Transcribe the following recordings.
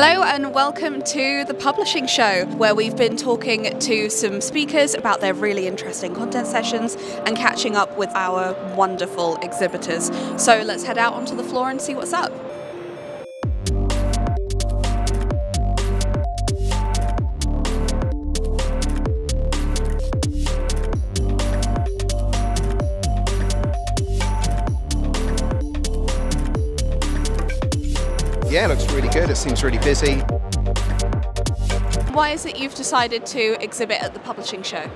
Hello, and welcome to the Publishing Show, where we've been talking to some speakers about their really interesting content sessions and catching up with our wonderful exhibitors. So let's head out onto the floor and see what's up. Yeah, it looks really good. It seems really busy. Why is it you've decided to exhibit at the Publishing Show?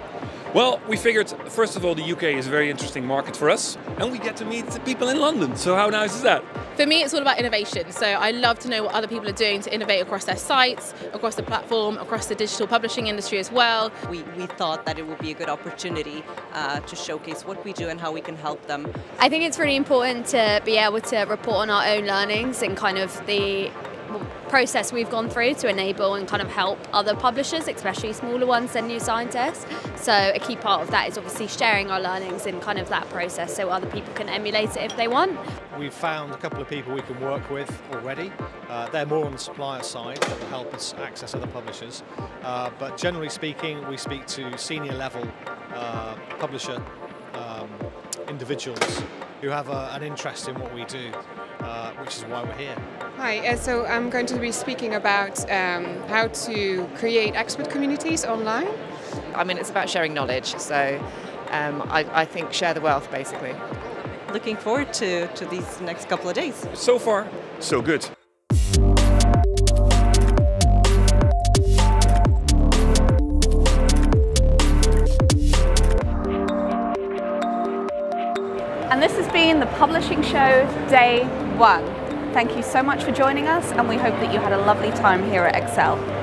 Well, we figured, first of all, the UK is a very interesting market for us, and we get to meet the people in London. So, how nice is that? For me, it's all about innovation. So, I love to know what other people are doing to innovate across their sites, across the platform, across the digital publishing industry as well. We, we thought that it would be a good opportunity uh, to showcase what we do and how we can help them. I think it's really important to be able to report on our own learnings and kind of the process we've gone through to enable and kind of help other publishers, especially smaller ones and new scientists. So a key part of that is obviously sharing our learnings in kind of that process so other people can emulate it if they want. We've found a couple of people we can work with already. Uh, they're more on the supplier side that will help us access other publishers. Uh, but generally speaking, we speak to senior level uh, publisher um, individuals who have a, an interest in what we do, uh, which is why we're here. Hi, uh, so I'm going to be speaking about um, how to create expert communities online. I mean, it's about sharing knowledge, so um, I, I think share the wealth basically. Looking forward to, to these next couple of days. So far, so good. And this has been the Publishing Show Day 1. Thank you so much for joining us, and we hope that you had a lovely time here at ExCeL.